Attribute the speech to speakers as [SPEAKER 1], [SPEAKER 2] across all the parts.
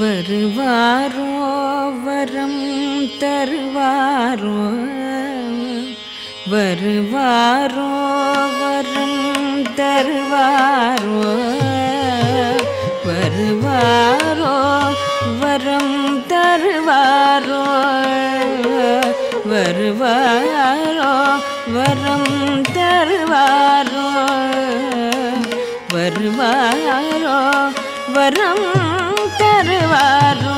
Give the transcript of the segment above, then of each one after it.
[SPEAKER 1] வருவாரோ வரம் தருவாரோ வருவாரோ வரம் தருவாரோ வருவாரோ வரம் தருவாரோ வருவாரோ வரம் தருவாரோ வருவாரோ வரம் தருவாரோ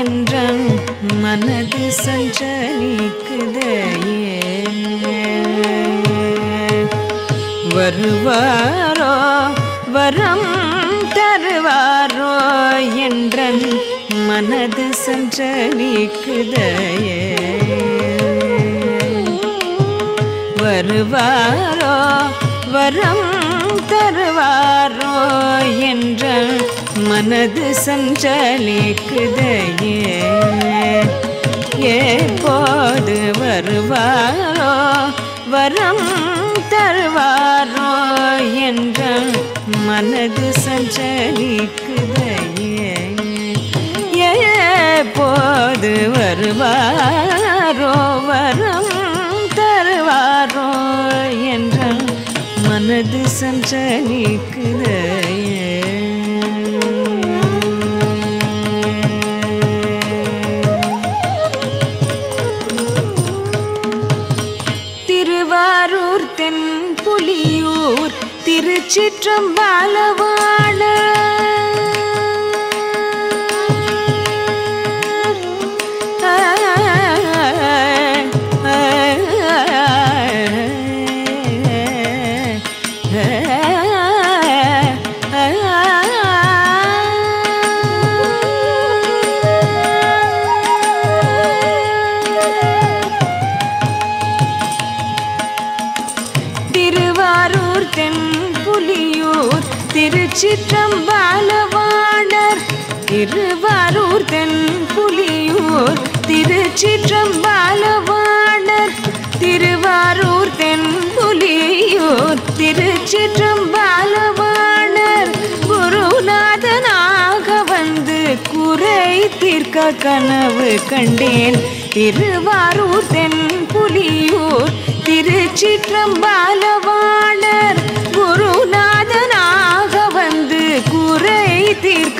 [SPEAKER 1] என்றன் மனது சஞ்சலிக்குதையே வருவாரோ வரம் தருவாரோ என்றன் மனது சஞ்சலிக்குதையே வருவாரோ வரம் தருவார் மனது சஞ்சலிக்குதையே. எப்போது வருவாரோ? வரம் தருவாரோ என்ற மனது சஞ்சலிக்குதையே. எப்போது வருவாரோ? வரம் தருவாரோ என்ற மனது சஞ்சலிக்குதையே. திருவாரூர் தென் புலியூர் திருச்சிற்றம்பாலவாழ திருச்சிற்றம்பாலவாணர் திருவாரூர் தென் புலியூர் திருச்சிற்றம்பாலவாணர் திருவாரூர் தென் புலியூர் திருச்சிற்றம்பாலவாணர் குருநாதனாக வந்து குறை தீர்க்க கனவு கண்டேன். திருவாரூர் தென் புலியூர் திருச்சிற்றம்பாலவாணர்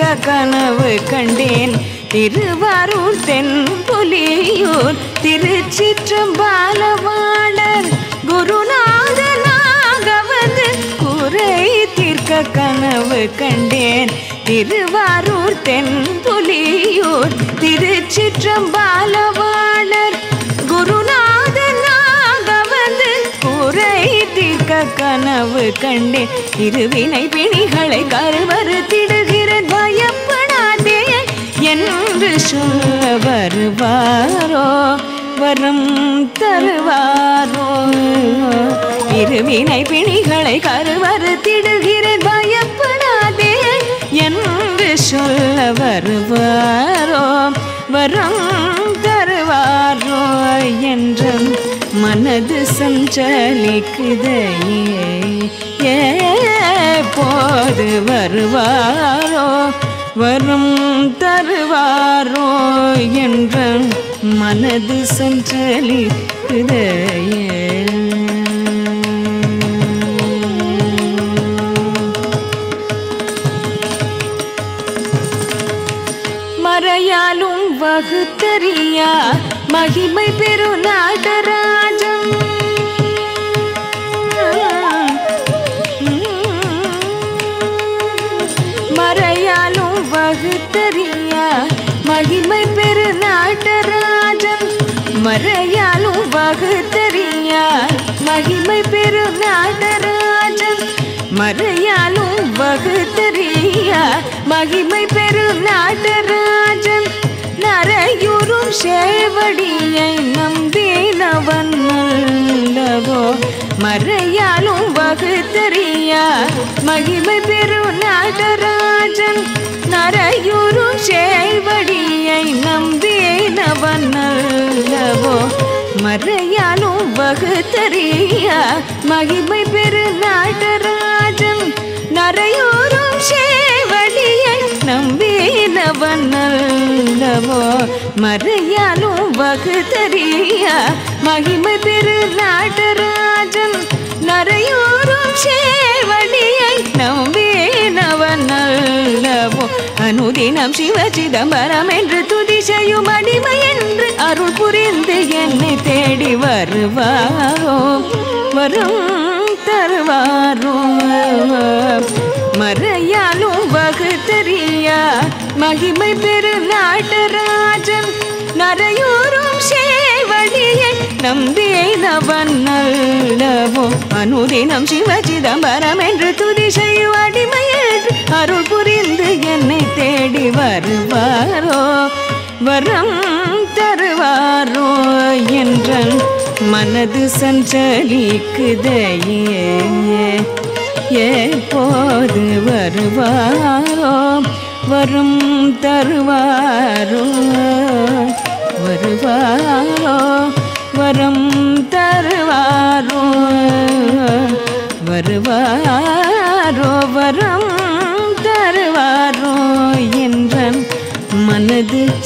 [SPEAKER 1] தீர்க்க கனவு கண்டேன். திருவாரூர் தென்புலியூர் புலியூர் குருநாதனாக வந்து குறை தீர்க்க கனவு கண்டேன். திருவாரூர் தென்புலியூர் புலியூர் குருநாதனாக வந்து குறை தீர்க்க கனவு கண்டேன். இருவினை பிணிகளை கருவறுத்தி சொல்ல வருவாரோ வரம் தருவாரோ? இருவினை பிணிகளை கருவறுத்திடுகிற பயப்படாதே. என்று சொல்ல வருவாரோ வரம் தருவாரோ என்றும் மனது சஞ்சலிக்குதையே. போது வருவாரோ? வரம் தருவாரோ என்ற மனது சஞ்சலிக்குதையே மறையாலும் வகுத்தறியா மகிமை பெரு நாடராஜா மறையாலும் வகுத்தறியா மகிமை பெரு நாடராஜன் மறையாலும் வகுத்தறியா மகிமை பெரு நாடராஜன் நரையூரும் சேவடியை நம்பினவன் அல்லவோ? மறையாலும் வகுத்தறியா மகிமை பெரு நாடராஜன் நரையூரும் சேவடியை நம்பினவன் அல்லவோ மறையாலும் வகுத்தறியா? மகிமை பெரு நாடராஜன் நரையோரும் சேவடியை நம்பினவன் நல்லவோ மறையாலும் வகுத்தறிய? மகிமை பெரு நாட்டராஜன் நரையோரும் சேவடியை நம்பினவன் அல்லவோ அனுதினம் சிவ சிதம்பரம் என்று துதி அடிமை என்று அருள் புரிந்து என்னை தேடி வருவாரோ? வரும் தருவாரோ? மறையாலும் வகுத்தறியா மகிமை பெரு நாட்டராஜன் நரையூரும் சேவடியை நம்பியவன் நல்லவோ? அனுதினம் சிவ சிதம்பரம் என்று துதிசையும் அடிமை வரம் தருவாரோ என்றன் மனது சஞ்சலிக்குதையே. எப்போது வருவாரோ வரும் தருவாரோ வருவாரோ வரம் தருவாரோ.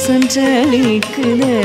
[SPEAKER 1] சஞ்சலிக்குதே